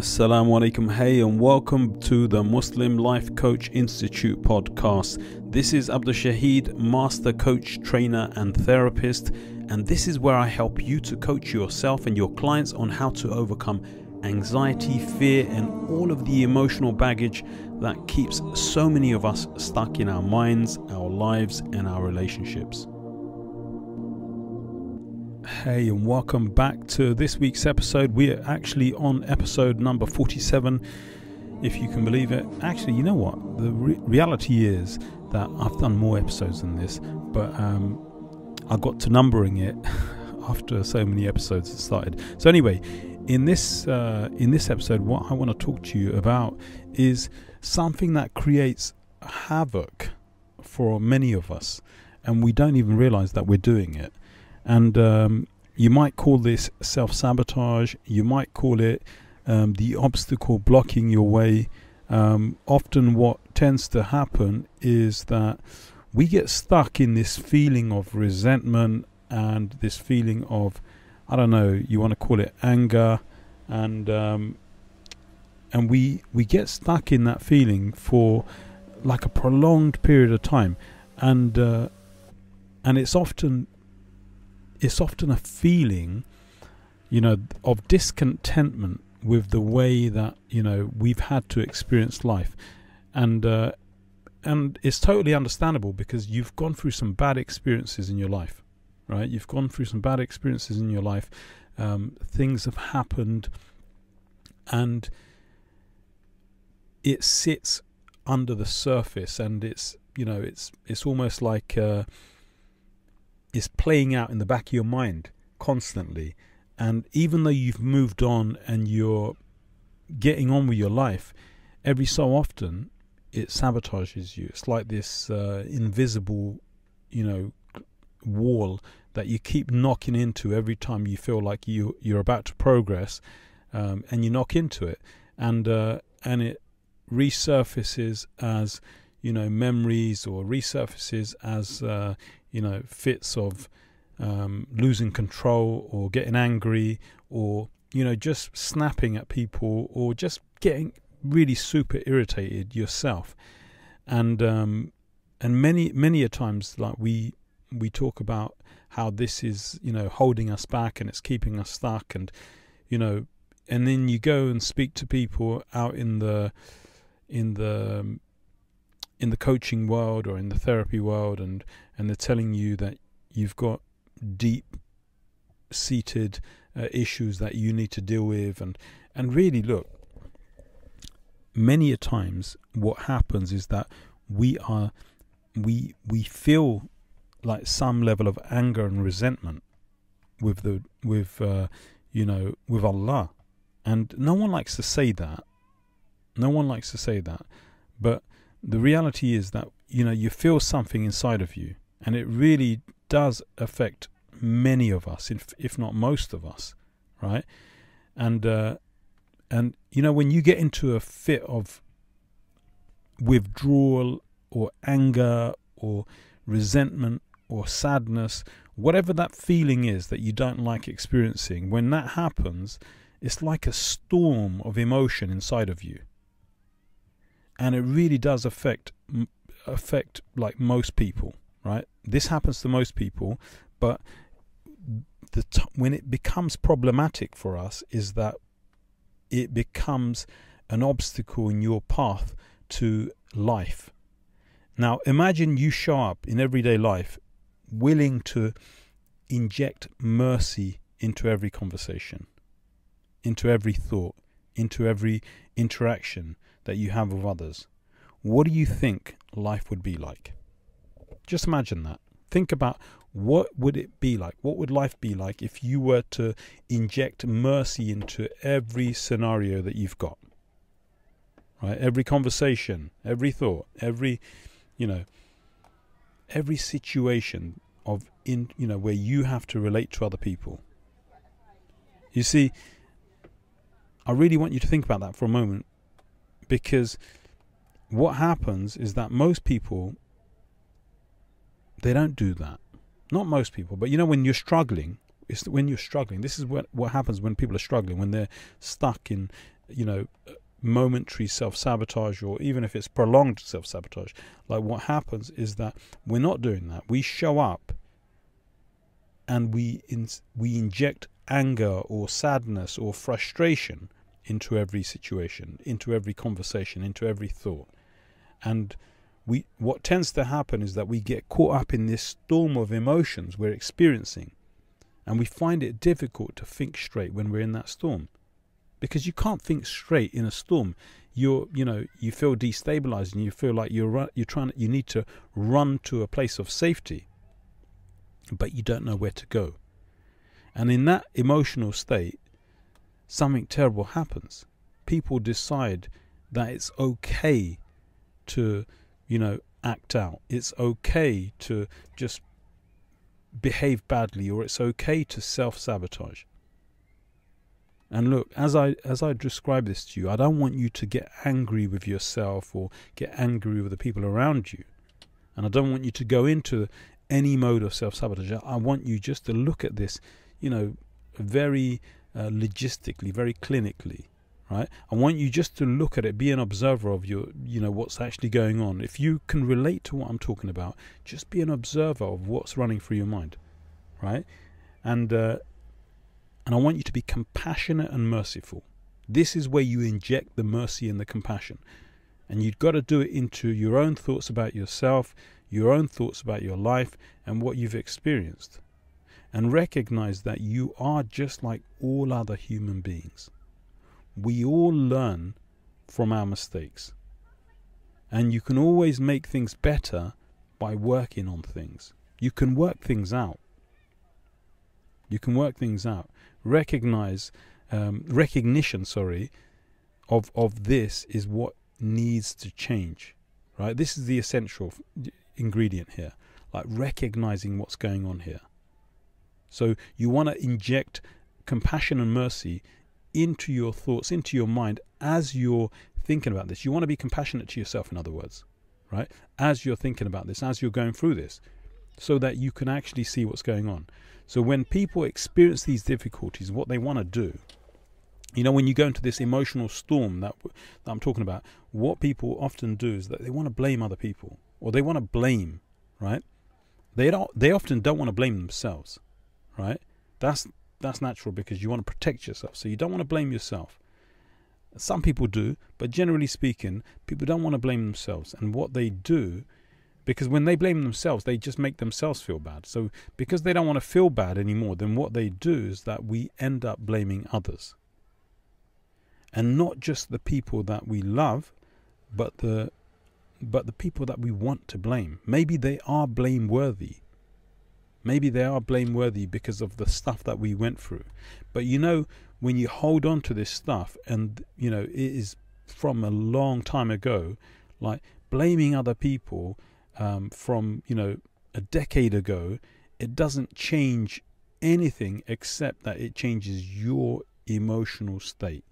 Assalamu alaikum, hey, and welcome to the Muslim Life Coach Institute podcast. This is Abdul Shahid, master coach, trainer, and therapist, and this is where I help you to coach yourself and your clients on how to overcome anxiety, fear, and all of the emotional baggage that keeps so many of us stuck in our minds, our lives, and our relationships. Hey, and welcome back to this week's episode. We are actually on episode number 47, if you can believe it. Actually, you know what? The re- reality is that I've done more episodes than this, but um, I got to numbering it after so many episodes started. So, anyway, in this uh, in this episode, what I want to talk to you about is something that creates havoc for many of us, and we don't even realize that we're doing it and um, you might call this self sabotage, you might call it um, the obstacle blocking your way. Um, often, what tends to happen is that we get stuck in this feeling of resentment and this feeling of, I don't know, you want to call it anger, and um, and we we get stuck in that feeling for like a prolonged period of time, and uh, and it's often it's often a feeling, you know, of discontentment with the way that you know we've had to experience life, and uh, and it's totally understandable because you've gone through some bad experiences in your life, right? You've gone through some bad experiences in your life. Um, things have happened, and it sits under the surface, and it's you know it's it's almost like. Uh, is playing out in the back of your mind constantly. And even though you've moved on and you're getting on with your life, every so often it sabotages you. It's like this uh, invisible, you know, wall that you keep knocking into every time you feel like you you're about to progress, um, and you knock into it, and uh, and it resurfaces as you know memories or resurfaces as uh, you know, fits of um, losing control or getting angry or, you know, just snapping at people or just getting really super irritated yourself. And, um, and many, many a times, like we, we talk about how this is, you know, holding us back and it's keeping us stuck and, you know, and then you go and speak to people out in the, in the, in the coaching world or in the therapy world and and they're telling you that you've got deep seated uh, issues that you need to deal with. And and really look many a times what happens is that we are we we feel like some level of anger and resentment with the with uh, you know with Allah. And no one likes to say that. No one likes to say that. But the reality is that you know you feel something inside of you and it really does affect many of us if, if not most of us right? And uh, and you know when you get into a fit of withdrawal or anger or resentment or sadness whatever that feeling is that you don't like experiencing when that happens it's like a storm of emotion inside of you and it really does affect affect like most people, right? This happens to most people, but the when it becomes problematic for us is that it becomes an obstacle in your path to life. Now, imagine you show up in everyday life willing to inject mercy into every conversation, into every thought, into every interaction, that you have with others, what do you think life would be like? Just imagine that. Think about what would it be like? What would life be like if you were to inject mercy into every scenario that you've got? Right? Every conversation, every thought, every you know, every situation of in you know where you have to relate to other people. You see, I really want you to think about that for a moment because what happens is that most people they don't do that. Not most people, but you know when you're struggling, it's when you're struggling. This is what what happens when people are struggling when they're stuck in you know, momentary self sabotage or even if it's prolonged self sabotage, like what happens is that we're not doing that. We show up and we in, we inject anger or sadness or frustration into every situation, into every conversation, into every thought. And we what tends to happen is that we get caught up in this storm of emotions we're experiencing and we find it difficult to think straight when we're in that storm. Because you can't think straight in a storm. You're you know you feel destabilized and you feel like you're you're trying you need to run to a place of safety but you don't know where to go. And in that emotional state something terrible happens people decide that it's okay to you know act out it's okay to just behave badly or it's okay to self-sabotage and look, as I as I describe this to you, I don't want you to get angry with yourself or get angry with the people around you. And I don't want you to go into any mode of self sabotage. I want you just to look at this, you know, very uh, logistically, very clinically, right? I want you just to look at it, be an observer of your, you know, what's actually going on. If you can relate to what I'm talking about, just be an observer of what's running through your mind, right? And uh, and I want you to be compassionate and merciful. This is where you inject the mercy and the compassion. And you've got to do it into your own thoughts about yourself, your own thoughts about your life, and what you've experienced. And recognize that you are just like all other human beings. We all learn from our mistakes. And you can always make things better by working on things. You can work things out. You can work things out. Recognize, um, recognition, sorry, of of this is what needs to change. Right. This is the essential ingredient here. Like recognizing what's going on here. So you want to inject compassion and mercy into your thoughts, into your mind as you're thinking about this. You want to be compassionate to yourself, in other words, right? As you're thinking about this, as you're going through this, so that you can actually see what's going on. So when people experience these difficulties, what they want to do, you know, when you go into this emotional storm that, that I'm talking about, what people often do is that they want to blame other people or they want to blame, right? They don't. They often don't want to blame themselves, right? That's that's natural because you want to protect yourself. So you don't want to blame yourself. Some people do, but generally speaking, people don't want to blame themselves. And what they do because when they blame themselves, they just make themselves feel bad. So because they don't want to feel bad anymore, then what they do is that we end up blaming others. And not just the people that we love, but the but the people that we want to blame. Maybe they are blameworthy. Maybe they are blameworthy because of the stuff that we went through. But you know, when you hold on to this stuff and you know it is from a long time ago, like blaming other people um, from you know a decade ago, it doesn't change anything except that it changes your emotional state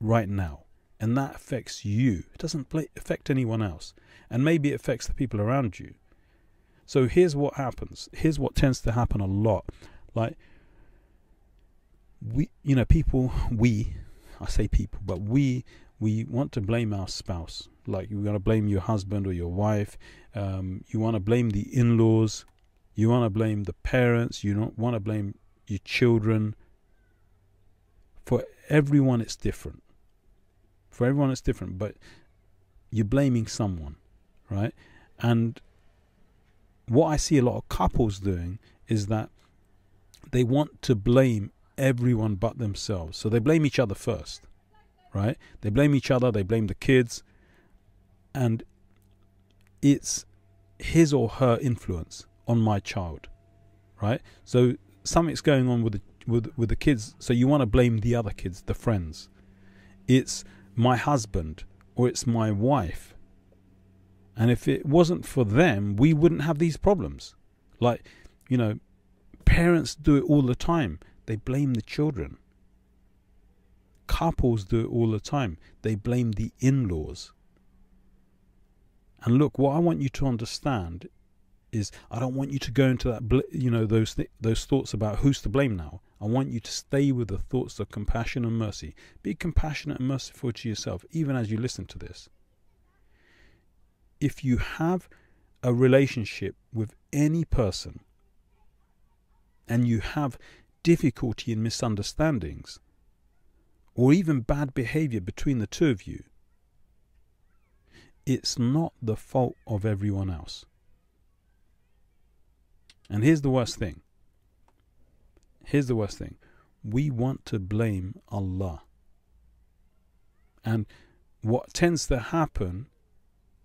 right now, and that affects you. It doesn't affect anyone else, and maybe it affects the people around you. So here's what happens. Here's what tends to happen a lot, like we, you know, people, we, I say people, but we we want to blame our spouse. Like you want to blame your husband or your wife. Um, you want to blame the in-laws. You want to blame the parents. You don't want to blame your children. For everyone, it's different. For everyone, it's different. But you're blaming someone, right? And what I see a lot of couples doing is that they want to blame everyone but themselves. So they blame each other first right? They blame each other, they blame the kids, and it's his or her influence on my child, right? So something's going on with the with with the kids. So you want to blame the other kids, the friends. It's my husband or it's my wife. And if it wasn't for them, we wouldn't have these problems. Like, you know, parents do it all the time. They blame the children. Couples do it all the time. They blame the in laws. And look, what I want you to understand is I don't want you to go into that, you know, those th- those thoughts about who's to blame now. I want you to stay with the thoughts of compassion and mercy. Be compassionate and merciful to yourself, even as you listen to this. If you have a relationship with any person and you have difficulty in misunderstandings or even bad behavior between the two of you, it's not the fault of everyone else. And here's the worst thing. Here's the worst thing. We want to blame Allah. And what tends to happen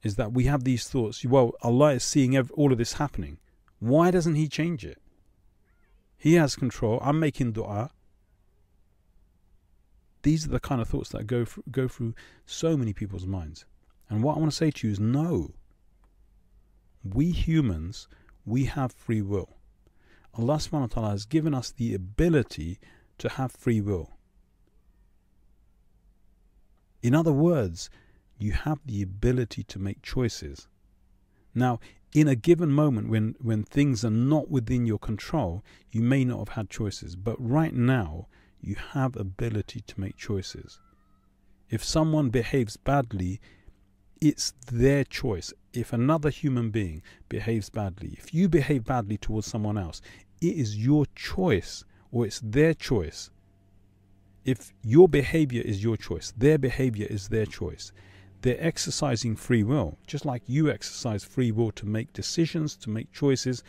is that we have these thoughts well, Allah is seeing all of this happening. Why doesn't He change it? He has control. I'm making dua. These are the kind of thoughts that go, go through so many people's minds. And what I want to say to you is no. We humans, we have free will. Allah subhanahu wa ta'ala has given us the ability to have free will. In other words, you have the ability to make choices. Now, in a given moment when, when things are not within your control, you may not have had choices. But right now, you have ability to make choices. If someone behaves badly, it's their choice. If another human being behaves badly, if you behave badly towards someone else, it is your choice or it's their choice. If your behavior is your choice, their behavior is their choice they're exercising free will, just like you exercise free will to make decisions, to make choices,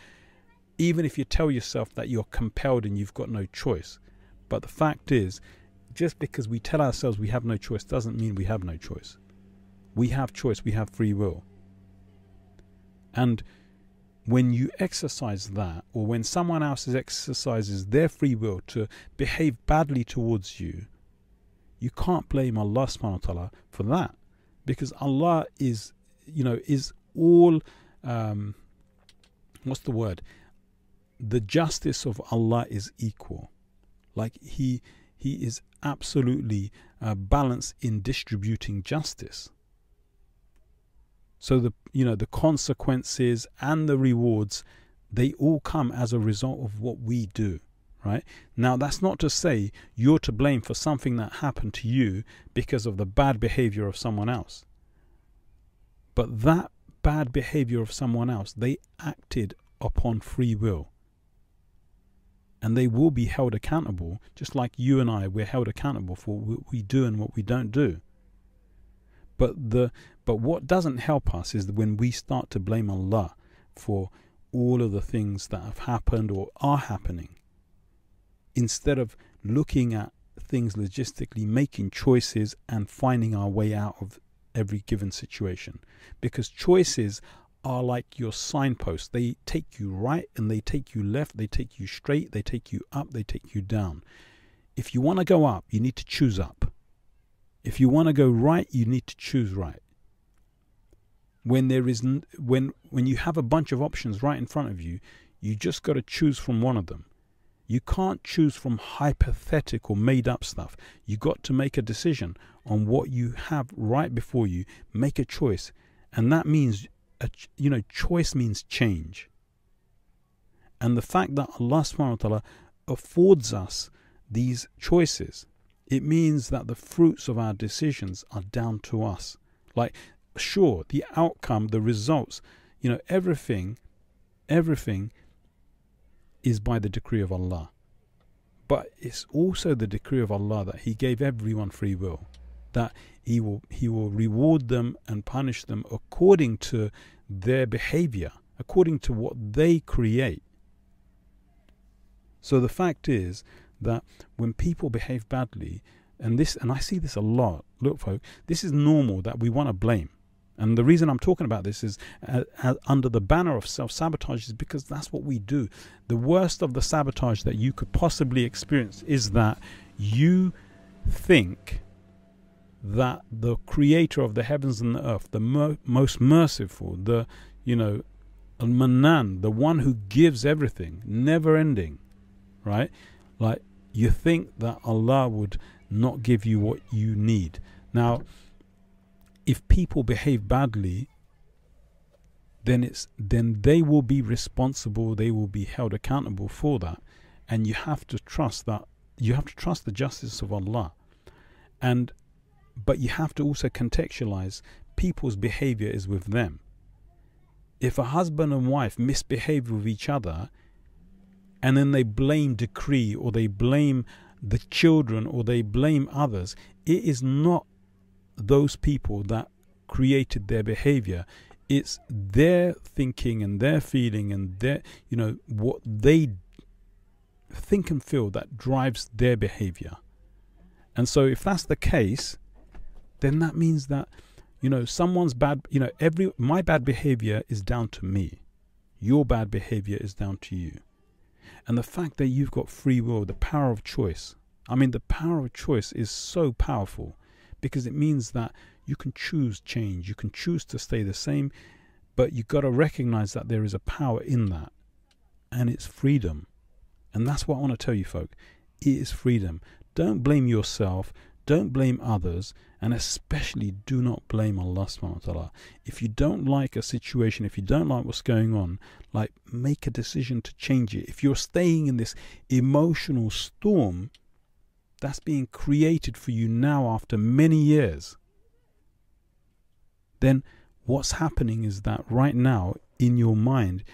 even if you tell yourself that you're compelled and you've got no choice. But the fact is, just because we tell ourselves we have no choice doesn't mean we have no choice. We have choice, we have free will. And when you exercise that, or when someone else exercises their free will to behave badly towards you, you can't blame Allah subhanahu wa ta'ala for that because Allah is, you know, is all, um, what's the word? The justice of Allah is equal. Like He, He is absolutely uh, balanced in distributing justice. So the, you know, the consequences and the rewards, they all come as a result of what we do right? Now, that's not to say you're to blame for something that happened to you because of the bad behavior of someone else. But that bad behavior of someone else, they acted upon free will. And they will be held accountable, just like you and I, we're held accountable for what we do and what we don't do. But the but what doesn't help us is when we start to blame Allah for all of the things that have happened or are happening instead of looking at things logistically, making choices and finding our way out of every given situation. Because choices are like your signposts. They take you right and they take you left, they take you straight, they take you up, they take you down. If you want to go up, you need to choose up. If you want to go right, you need to choose right. When there is when when you have a bunch of options right in front of you, you just got to choose from one of them. You can't choose from hypothetical, made up stuff. You got to make a decision on what you have right before you. Make a choice, and that means, a, you know, choice means change. And the fact that Allah Subhanahu wa Taala affords us these choices, it means that the fruits of our decisions are down to us. Like, sure, the outcome, the results, you know, everything, everything is by the decree of Allah. But it's also the decree of Allah that He gave everyone free will, that He will He will reward them and punish them according to their behavior, according to what they create. So the fact is that when people behave badly, and this and I see this a lot, look folk, this is normal that we want to blame. And the reason I'm talking about this is uh, uh, under the banner of self sabotage is because that's what we do. The worst of the sabotage that you could possibly experience is that you think that the creator of the heavens and the earth, the mo- most merciful, the, you know, Al Manan, the one who gives everything, never ending, right? Like you think that Allah would not give you what you need. Now, if people behave badly, then it's then they will be responsible. They will be held accountable for that, and you have to trust that you have to trust the justice of Allah and but you have to also contextualize people's behavior is with them if a husband and wife misbehave with each other and then they blame decree or they blame the children or they blame others it is not those people that created their behavior it's their thinking and their feeling and their you know what they think and feel that drives their behavior. And so if that's the case, then that means that you know someone's bad you know every my bad behavior is down to me. Your bad behavior is down to you. And the fact that you've got free will, the power of choice. I mean the power of choice is so powerful because it means that you can choose change, you can choose to stay the same, but you've got to recognize that there is a power in that and it's freedom. And that's what I want to tell you, folk. It is freedom. Don't blame yourself. Don't blame others. And especially do not blame Allah subhanahu wa ta'ala. If you don't like a situation, if you don't like what's going on, like make a decision to change it. If you're staying in this emotional storm that's being created for you now after many years, then what's happening is that right now in your mind,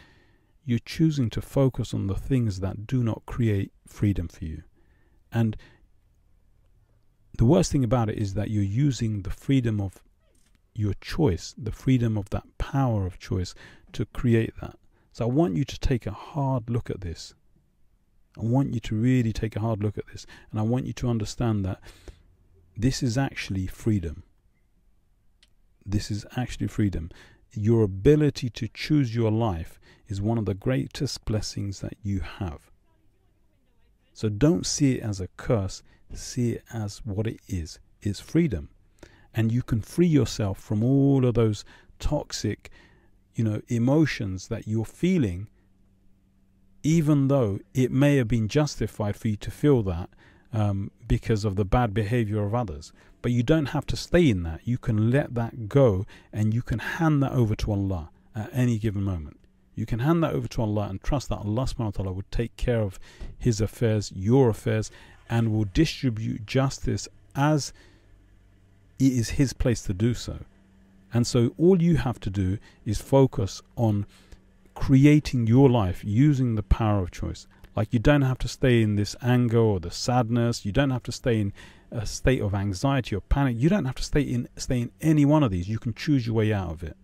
you're choosing to focus on the things that do not create freedom for you. And the worst thing about it is that you're using the freedom of your choice, the freedom of that power of choice to create that. So I want you to take a hard look at this. I want you to really take a hard look at this. And I want you to understand that this is actually freedom. This is actually freedom. Your ability to choose your life is one of the greatest blessings that you have. So don't see it as a curse, see it as what it is. It's freedom. And you can free yourself from all of those toxic, you know, emotions that you're feeling, even though it may have been justified for you to feel that um, because of the bad behavior of others. But you don't have to stay in that. You can let that go and you can hand that over to Allah at any given moment. You can hand that over to Allah and trust that Allah subhanahu wa ta'ala will take care of His affairs, your affairs, and will distribute justice as it is His place to do so. And so all you have to do is focus on creating your life using the power of choice. Like you don't have to stay in this anger or the sadness. You don't have to stay in a state of anxiety or panic. You don't have to stay in stay in any one of these. You can choose your way out of it.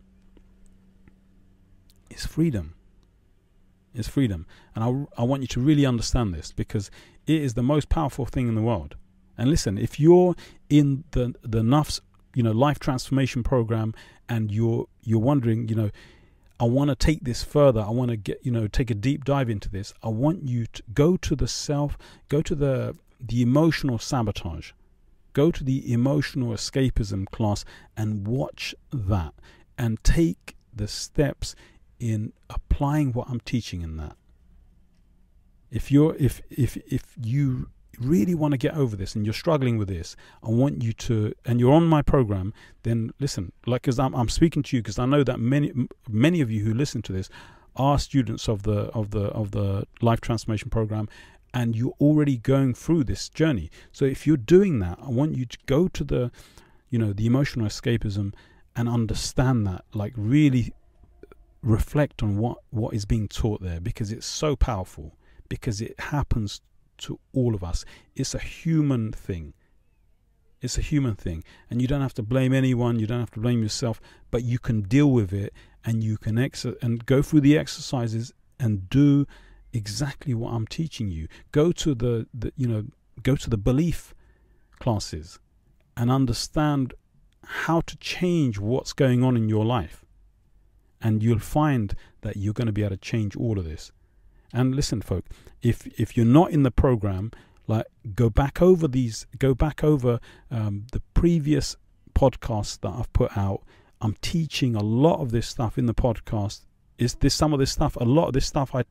it is freedom. It's freedom. And I, I want you to really understand this because it is the most powerful thing in the world. And listen, if you're in the the Nafs, you know, life transformation program and you're you're wondering, you know, I want to take this further. I want to get, you know, take a deep dive into this. I want you to go to the self, go to the the emotional sabotage. Go to the emotional escapism class and watch that and take the steps in applying what I'm teaching in that. If you're if if if you really want to get over this and you're struggling with this, I want you to, and you're on my program, then listen, like, because I'm, I'm speaking to you because I know that many, many of you who listen to this are students of the, of the, of the life transformation program and you're already going through this journey. So if you're doing that, I want you to go to the, you know, the emotional escapism and understand that, like really reflect on what, what is being taught there because it's so powerful, because it happens to all of us. It's a human thing. It's a human thing. And you don't have to blame anyone, you don't have to blame yourself, but you can deal with it and you can ex- and go through the exercises and do exactly what I'm teaching you. Go to the, the you know, go to the belief classes and understand how to change what's going on in your life and you'll find that you're going to be able to change all of this. And listen, folk, if if you're not in the program, like go back over these, go back over um, the previous podcasts that I've put out. I'm teaching a lot of this stuff in the podcast. Is this some of this stuff? A lot of this stuff, I,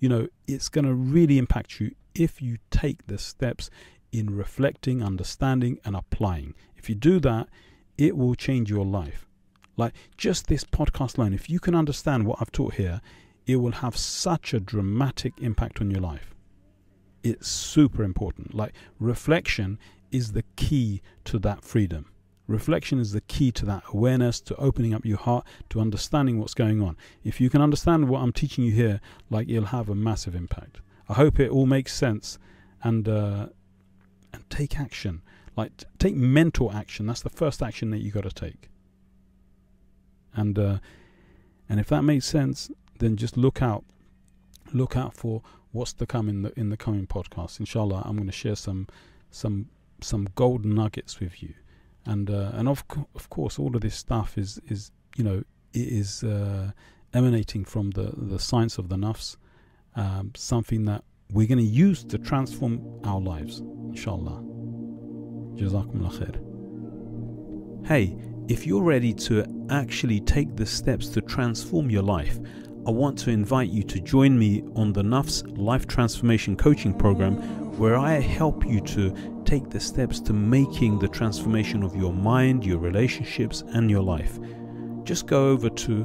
you know, it's going to really impact you if you take the steps in reflecting, understanding, and applying. If you do that, it will change your life. Like just this podcast alone, if you can understand what I've taught here, it will have such a dramatic impact on your life. it's super important. Like reflection is the key to that freedom. Reflection is the key to that awareness, to opening up your heart, to understanding what's going on. If you can understand what I'm teaching you here, like it'll have a massive impact. I hope it all makes sense, and uh, and take action. Like take mental action. That's the first action that you got to take. And uh, and if that makes sense, then just look out, look out for what's to come in the in the coming podcast. Inshallah, I'm going to share some some some golden nuggets with you, and uh, and of co- of course, all of this stuff is is you know it is uh, emanating from the the science of the nafs, um, something that we're going to use to transform our lives. Inshallah. Jazakumullah khair. Hey, if you're ready to actually take the steps to transform your life I want to invite you to join me on the Nafs Life Transformation Coaching Program, where I help you to take the steps to making the transformation of your mind, your relationships, and your life. Just go over to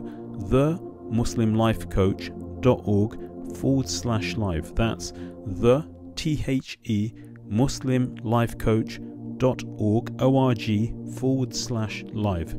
themuslimlifecoach.org forward slash live. That's the T H E Muslim Life Coach.org, O R G forward slash live